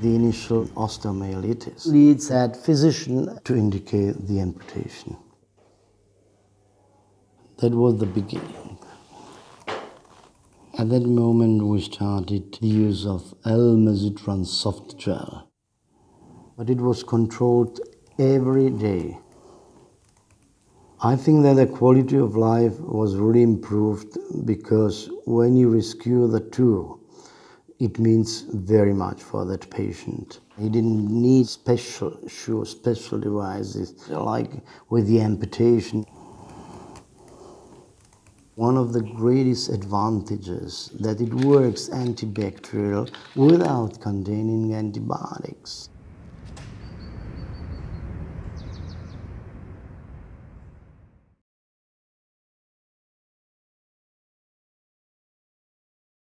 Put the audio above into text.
the initial osteomyelitis leads that physician to indicate the amputation. That was the beginning. At that moment, we started the use of L-Mesitran soft gel. But it was controlled every day. I think that the quality of life was really improved because when you rescue the two, it means very much for that patient. He didn't need special shoes, special devices like with the amputation. One of the greatest advantages that it works antibacterial without containing antibiotics.